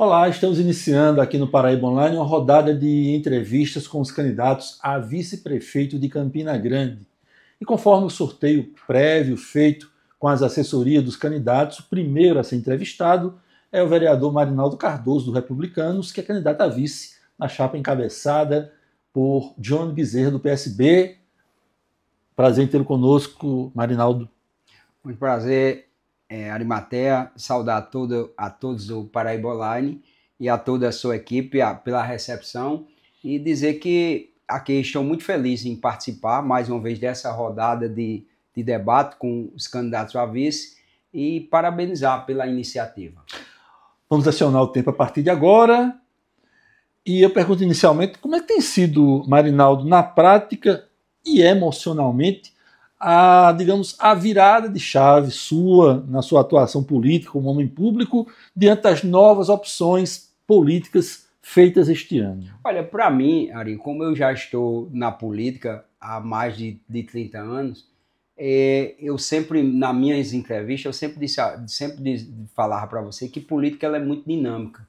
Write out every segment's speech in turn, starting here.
Olá, estamos iniciando aqui no Paraíba Online uma rodada de entrevistas com os candidatos a vice-prefeito de Campina Grande. E conforme o sorteio prévio feito com as assessorias dos candidatos, o primeiro a ser entrevistado é o vereador Marinaldo Cardoso, do Republicanos, que é candidato a vice na chapa encabeçada por John Bezerra, do PSB. Prazer em tê-lo conosco, Marinaldo. Muito prazer, é, Arimatea, saudar a, todo, a todos do Paraíba Online e a toda a sua equipe a, pela recepção e dizer que aqui estou muito feliz em participar mais uma vez dessa rodada de, de debate com os candidatos a vice e parabenizar pela iniciativa. Vamos acionar o tempo a partir de agora. E eu pergunto inicialmente, como é que tem sido, Marinaldo, na prática e emocionalmente, a, digamos, a virada de chave sua na sua atuação política como homem público diante das novas opções políticas feitas este ano? Olha, para mim, Ari, como eu já estou na política há mais de, de 30 anos, é, eu sempre, nas minhas entrevistas, eu sempre disse, sempre disse, falava para você que política ela é muito dinâmica.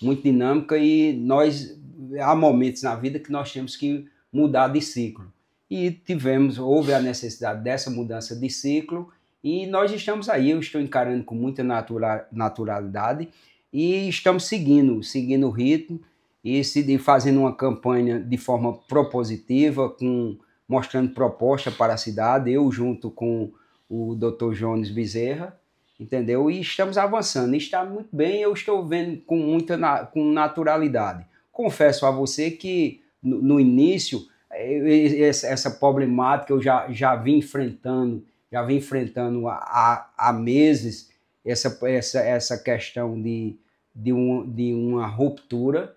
Muito dinâmica e nós, há momentos na vida que nós temos que mudar de ciclo e tivemos, houve a necessidade dessa mudança de ciclo e nós estamos aí, eu estou encarando com muita natura, naturalidade e estamos seguindo, seguindo o ritmo e se, fazendo uma campanha de forma propositiva, com, mostrando proposta para a cidade, eu junto com o Dr. Jones Bezerra, entendeu? E estamos avançando, está muito bem, eu estou vendo com muita com naturalidade. Confesso a você que no, no início essa problemática eu já, já vim enfrentando, já vim enfrentando há, há meses essa, essa, essa questão de, de, um, de uma ruptura,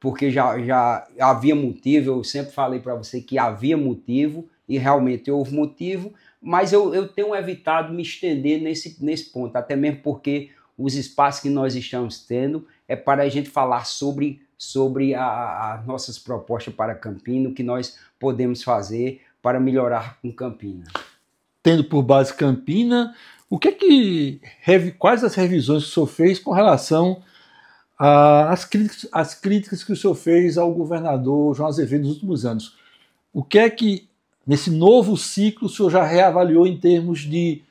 porque já, já havia motivo, eu sempre falei para você que havia motivo, e realmente houve motivo, mas eu, eu tenho evitado me estender nesse, nesse ponto, até mesmo porque os espaços que nós estamos tendo é para a gente falar sobre sobre as nossas propostas para Campina, o que nós podemos fazer para melhorar com Campina. Tendo por base Campina, o que é que quais as revisões que o senhor fez com relação às críticas, às críticas que o senhor fez ao governador João Azevedo nos últimos anos? O que é que nesse novo ciclo o senhor já reavaliou em termos de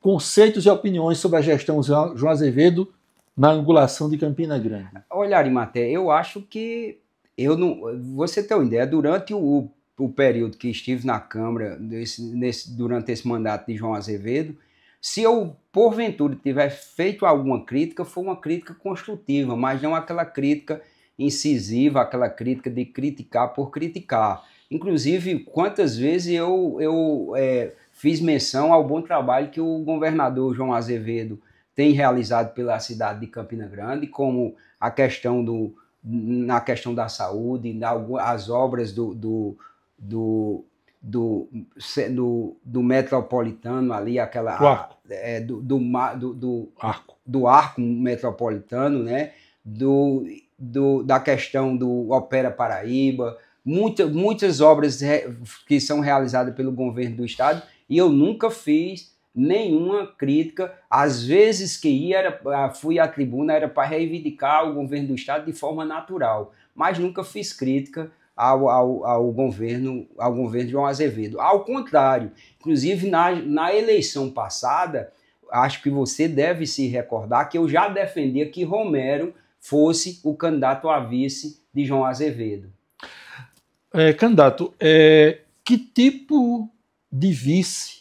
conceitos e opiniões sobre a gestão João Azevedo na angulação de Campina Grande? Olha, Arimaté, eu acho que eu não. Você tem uma ideia, durante o, o período que estive na Câmara, desse, nesse, durante esse mandato de João Azevedo, se eu, porventura, tiver feito alguma crítica, foi uma crítica construtiva, mas não aquela crítica incisiva, aquela crítica de criticar por criticar. Inclusive, quantas vezes eu, eu é, fiz menção ao bom trabalho que o governador João Azevedo tem realizado pela cidade de Campina Grande, como a questão do na questão da saúde, as obras do, do, do, do, do, do metropolitano ali, aquela do arco. É, do, do, do, do, arco. do arco metropolitano, né? Do, do, da questão do Opera Paraíba, muita, muitas obras que são realizadas pelo governo do estado e eu nunca fiz nenhuma crítica. Às vezes que ia, era, fui à tribuna era para reivindicar o governo do estado de forma natural, mas nunca fiz crítica ao, ao, ao governo ao governo João Azevedo. Ao contrário, inclusive na, na eleição passada, acho que você deve se recordar que eu já defendia que Romero fosse o candidato a vice de João Azevedo. É, candidato, é, que tipo de vice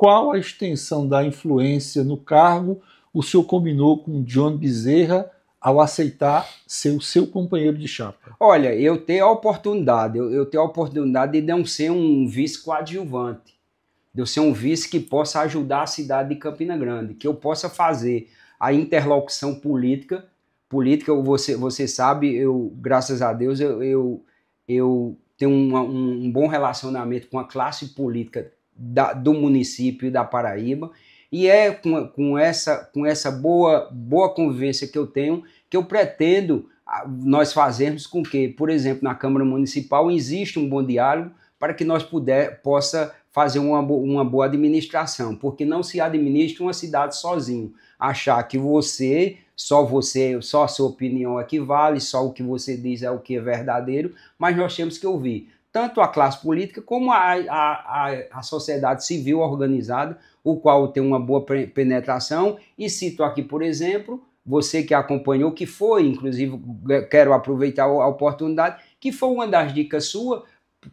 qual a extensão da influência no cargo o senhor combinou com John Bezerra ao aceitar ser o seu companheiro de chapa? Olha, eu tenho a oportunidade, eu, eu tenho a oportunidade de não ser um vice coadjuvante, de eu ser um vice que possa ajudar a cidade de Campina Grande, que eu possa fazer a interlocução política. Política, você, você sabe, eu, graças a Deus, eu, eu, eu tenho um, um bom relacionamento com a classe política da, do município da Paraíba. E é com, com, essa, com essa boa, boa convivência que eu tenho que eu pretendo nós fazermos com que, por exemplo, na Câmara Municipal existe um bom diálogo para que nós puder, possa fazer uma, uma boa administração, porque não se administra uma cidade sozinho. Achar que você, só você, só a sua opinião é que vale, só o que você diz é o que é verdadeiro, mas nós temos que ouvir tanto a classe política como a, a, a, sociedade civil organizada, o qual tem uma boa penetração. E cito aqui, por exemplo, você que acompanhou, que foi, inclusive, quero aproveitar a oportunidade, que foi uma das dicas sua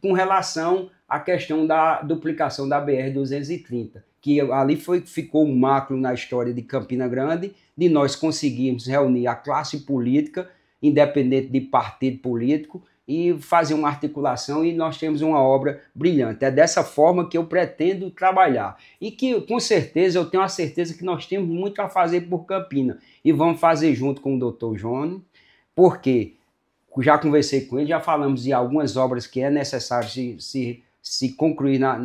com relação à questão da duplicação da BR-230, que ali foi, ficou um macro na história de Campina Grande, de nós conseguirmos reunir a classe política, independente de partido político, e fazer uma articulação e nós temos uma obra brilhante. É dessa forma que eu pretendo trabalhar. E que, com certeza, eu tenho a certeza que nós temos muito a fazer por Campina. E vamos fazer junto com o doutor Jones, porque já conversei com ele, já falamos de algumas obras que é necessário se, se, se concluir na,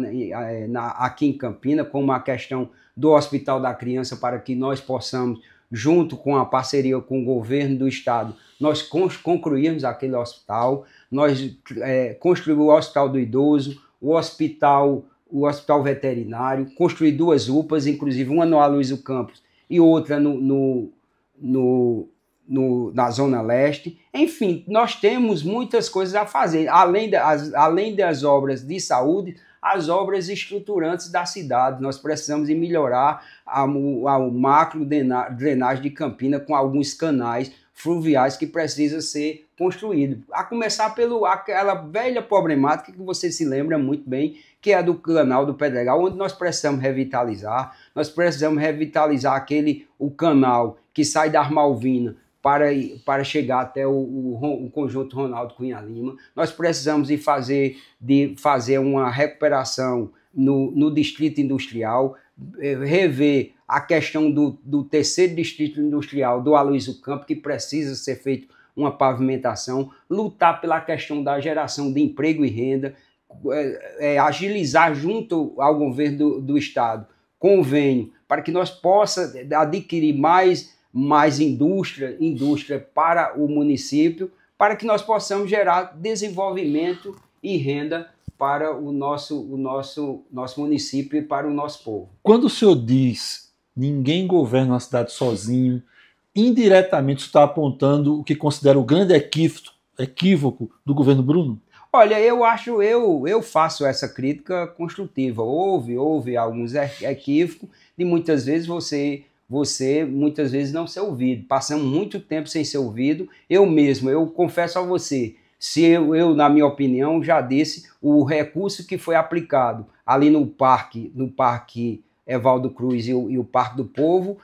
na, aqui em Campina, como a questão do Hospital da Criança, para que nós possamos junto com a parceria com o governo do estado, nós concluímos aquele hospital, nós é, construímos o hospital do idoso, o hospital, o hospital veterinário, construí duas UPAs, inclusive uma no Aloysio Campos e outra no, no, no, no, na Zona Leste. Enfim, nós temos muitas coisas a fazer, além das, além das obras de saúde, as obras estruturantes da cidade. Nós precisamos melhorar a, a, o macro drenagem de Campina com alguns canais fluviais que precisa ser construído. A começar pelo aquela velha problemática que você se lembra muito bem, que é do canal do Pedregal, onde nós precisamos revitalizar. Nós precisamos revitalizar aquele o canal que sai da Malvina para, para chegar até o, o, o, conjunto Ronaldo Cunha Lima. Nós precisamos de fazer, de fazer uma recuperação no, no distrito industrial, eh, rever a questão do, do terceiro distrito industrial do Aloysio Campo, que precisa ser feito uma pavimentação, lutar pela questão da geração de emprego e renda, é, é, agilizar junto ao governo do, do Estado convênio para que nós possa adquirir mais mais indústria, indústria para o município, para que nós possamos gerar desenvolvimento e renda para o nosso, o nosso, nosso município e para o nosso povo. Quando o senhor diz ninguém governa uma cidade sozinho, indiretamente está apontando o que considera o grande equívoco, do governo Bruno? Olha, eu acho, eu, eu faço essa crítica construtiva. Houve, houve alguns equívocos de muitas vezes você você muitas vezes não ser ouvido. Passamos muito tempo sem ser ouvido. Eu mesmo, eu confesso a você, se eu, eu, na minha opinião, já disse o recurso que foi aplicado ali no parque, no parque Evaldo Cruz e o, e o Parque do Povo,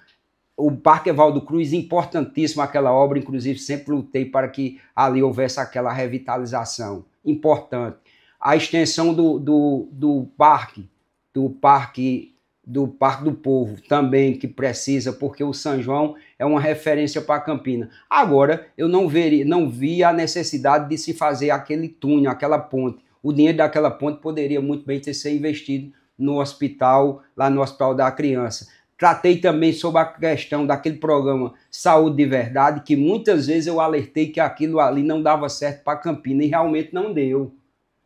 o Parque Evaldo Cruz, importantíssimo aquela obra, inclusive sempre lutei para que ali houvesse aquela revitalização, importante. A extensão do, do, do parque, do parque do Parque do Povo também que precisa, porque o São João é uma referência para Campina. Agora, eu não, veri, não vi a necessidade de se fazer aquele túnel, aquela ponte. O dinheiro daquela ponte poderia muito bem ter sido investido no hospital, lá no Hospital da Criança. Tratei também sobre a questão daquele programa Saúde de Verdade, que muitas vezes eu alertei que aquilo ali não dava certo para Campina e realmente não deu.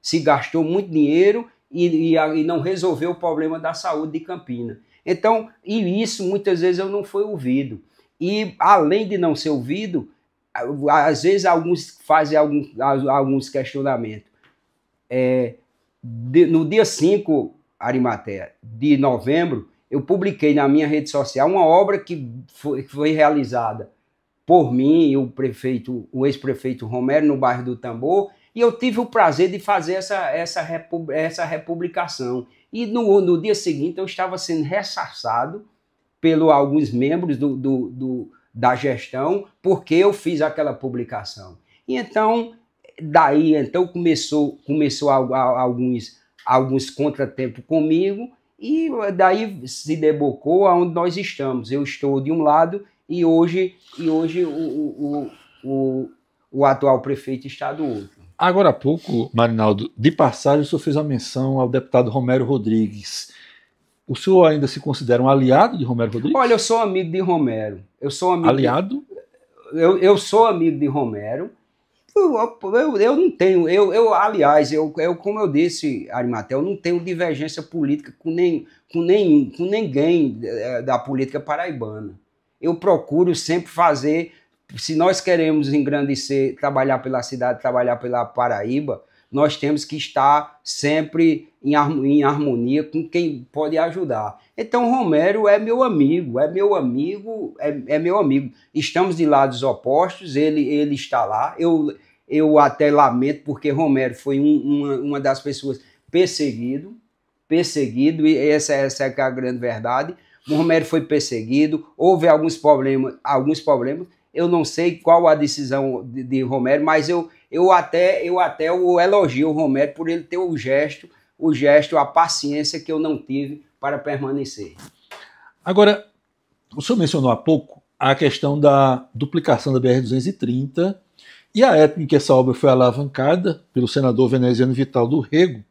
Se gastou muito dinheiro e, e, e, não resolveu o problema da saúde de Campina. Então, e isso muitas vezes eu não fui ouvido. E além de não ser ouvido, às vezes alguns fazem alguns, alguns questionamentos. É, de, no dia 5, Arimatea, de novembro, eu publiquei na minha rede social uma obra que foi, foi realizada por mim e o prefeito, o ex-prefeito Romero, no bairro do Tambor, e eu tive o prazer de fazer essa, essa, essa republicação. E no, no dia seguinte eu estava sendo ressarçado pelo alguns membros do, do, do, da gestão porque eu fiz aquela publicação. E então, daí então começou, começou alguns, alguns contratempos comigo e daí se debocou aonde nós estamos. Eu estou de um lado e hoje, e hoje o, o, o, o atual prefeito está do outro. Agora há pouco, Marinaldo, de passagem, o senhor fez uma menção ao deputado Romero Rodrigues. O senhor ainda se considera um aliado de Romero Rodrigues? Olha, eu sou amigo de Romero. Eu sou amigo aliado? De... Eu, eu sou amigo de Romero. Eu, eu, não tenho, eu, eu aliás, eu, eu, como eu disse, Arimatel, eu não tenho divergência política com, nem, com, nem, com ninguém eh, da política paraibana. Eu procuro sempre fazer, se nós queremos engrandecer, trabalhar pela cidade, trabalhar pela Paraíba, nós temos que estar sempre em harmonia com quem pode ajudar. Então, Romero é meu amigo, é meu amigo, é, é meu amigo. Estamos de lados opostos, ele, ele está lá. Eu, eu até lamento, porque Romero foi um, uma, uma das pessoas perseguido, perseguido, e essa, essa é a grande verdade. O Romero foi perseguido, houve alguns problemas, alguns problemas. Eu não sei qual a decisão de, de Romero, mas eu, eu até eu até o elogio o Romero por ele ter o gesto, o gesto, a paciência que eu não tive para permanecer. Agora, o senhor mencionou há pouco a questão da duplicação da BR-230 e a época em que essa obra foi alavancada pelo senador veneziano Vital do Rego,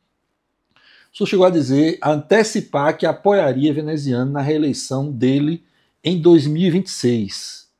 o senhor chegou a dizer, a antecipar que apoiaria veneziano na reeleição dele em 2026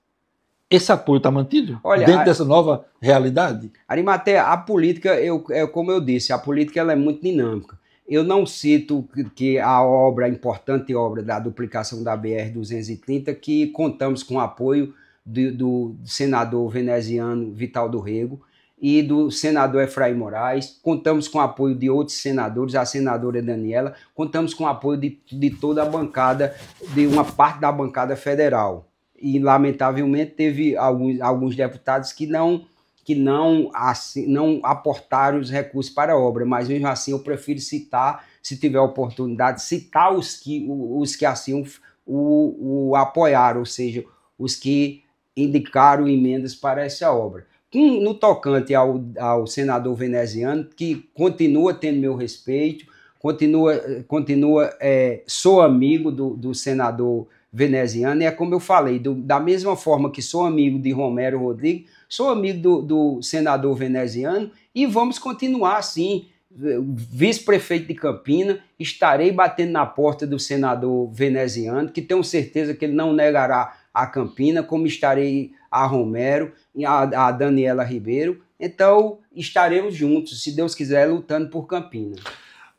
esse apoio está mantido Olha, dentro a, dessa nova realidade? Arimaté, a política, eu, é, como eu disse, a política ela é muito dinâmica. Eu não cito que a obra, a importante obra da duplicação da BR-230, que contamos com o apoio do, do senador veneziano Vital do Rego e do senador Efraim Moraes, contamos com o apoio de outros senadores, a senadora Daniela, contamos com o apoio de, de toda a bancada, de uma parte da bancada federal e lamentavelmente teve alguns, alguns deputados que não que não, assim, não aportaram os recursos para a obra, mas mesmo assim eu prefiro citar, se tiver oportunidade, citar os que, os que assim o, o apoiaram, ou seja, os que indicaram emendas para essa obra. No tocante ao, ao senador veneziano, que continua tendo meu respeito, continua, continua é, sou amigo do, do senador veneziana, e é como eu falei, do, da mesma forma que sou amigo de Romero Rodrigues, sou amigo do, do senador veneziano, e vamos continuar assim. Vice-prefeito de Campina, estarei batendo na porta do senador veneziano, que tenho certeza que ele não negará a Campina, como estarei a Romero e a, a Daniela Ribeiro. Então, estaremos juntos, se Deus quiser, lutando por Campina.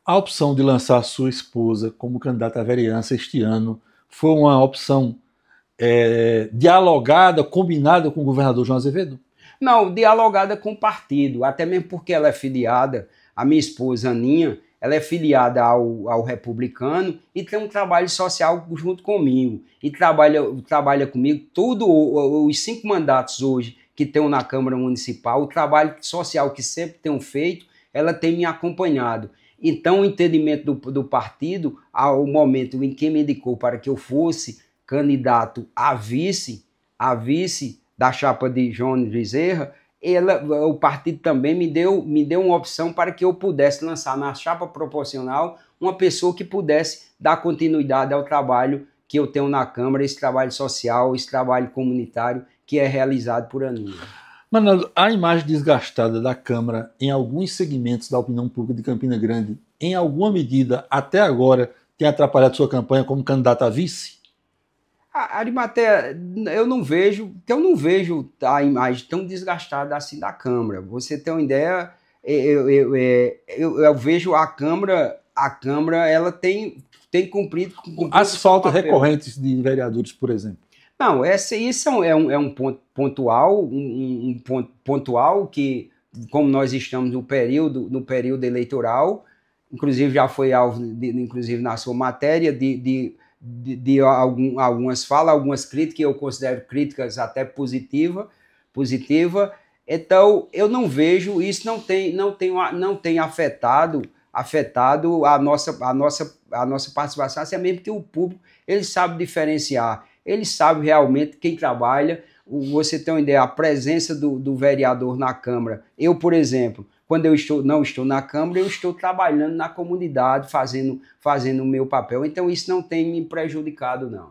A opção de lançar sua esposa como candidata à vereança este ano foi uma opção é, dialogada, combinada com o governador João Azevedo? Não, dialogada com o partido, até mesmo porque ela é filiada, a minha esposa Aninha, ela é filiada ao, ao republicano e tem um trabalho social junto comigo. E trabalha, trabalha comigo tudo, os cinco mandatos hoje que tenho na Câmara Municipal, o trabalho social que sempre tenho feito, ela tem me acompanhado. Então, o entendimento do, do partido, ao momento em que me indicou para que eu fosse candidato a vice, a vice da chapa de Jones Bezerra, ela, o partido também me deu, me deu uma opção para que eu pudesse lançar na chapa proporcional uma pessoa que pudesse dar continuidade ao trabalho que eu tenho na Câmara, esse trabalho social, esse trabalho comunitário que é realizado por Aninha. Manolo, a imagem desgastada da Câmara em alguns segmentos da opinião pública de Campina Grande, em alguma medida, até agora, tem atrapalhado sua campanha como candidato a vice? Arimatea, eu não vejo, eu não vejo a imagem tão desgastada assim da Câmara. Você tem uma ideia, eu, eu, eu, eu vejo a Câmara, a Câmara, ela tem, tem cumprido, cumprido as faltas recorrentes de vereadores, por exemplo. Não, essa, isso é um, é um ponto pontual, um, um ponto pontual que, como nós estamos no período, no período eleitoral, inclusive já foi alvo, de, inclusive na sua matéria, de, de, de, de algum, algumas falas, algumas críticas, eu considero críticas até positiva, positiva. Então, eu não vejo, isso não tem, não tem, não tem afetado afetado a nossa, a nossa, a nossa participação, assim, é mesmo que o público ele sabe diferenciar ele sabe realmente quem trabalha. Você tem uma ideia, a presença do, do vereador na Câmara. Eu, por exemplo, quando eu estou, não estou na Câmara, eu estou trabalhando na comunidade, fazendo, fazendo o meu papel. Então, isso não tem me prejudicado, não.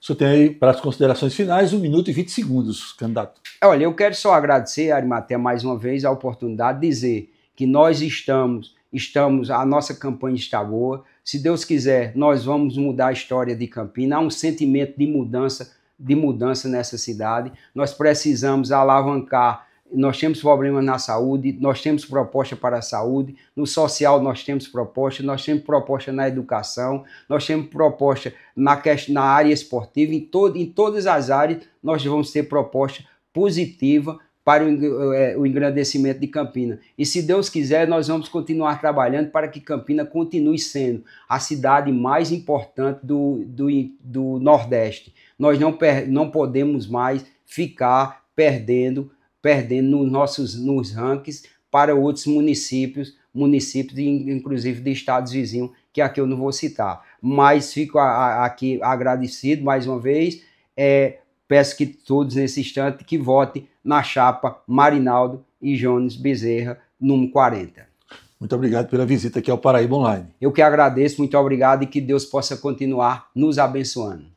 O senhor tem aí, para as considerações finais, um minuto e 20 segundos, candidato. Olha, eu quero só agradecer, Arimatea, mais uma vez a oportunidade de dizer que nós estamos, estamos, a nossa campanha está boa, se Deus quiser, nós vamos mudar a história de Campina. Há um sentimento de mudança, de mudança nessa cidade. Nós precisamos alavancar nós temos problemas na saúde, nós temos proposta para a saúde, no social nós temos proposta, nós temos proposta na educação, nós temos proposta na, na área esportiva, em, todo, em todas as áreas nós vamos ter proposta positiva para o, é, o engrandecimento de Campina. E se Deus quiser, nós vamos continuar trabalhando para que Campina continue sendo a cidade mais importante do, do, do Nordeste. Nós não, não podemos mais ficar perdendo, perdendo nos nossos nos rankings para outros municípios, municípios inclusive de estados vizinhos, que aqui eu não vou citar. Mas fico aqui agradecido mais uma vez. É, peço que todos nesse instante que votem na chapa Marinaldo e Jones Bezerra, número 40. Muito obrigado pela visita aqui ao Paraíba Online. Eu que agradeço, muito obrigado e que Deus possa continuar nos abençoando.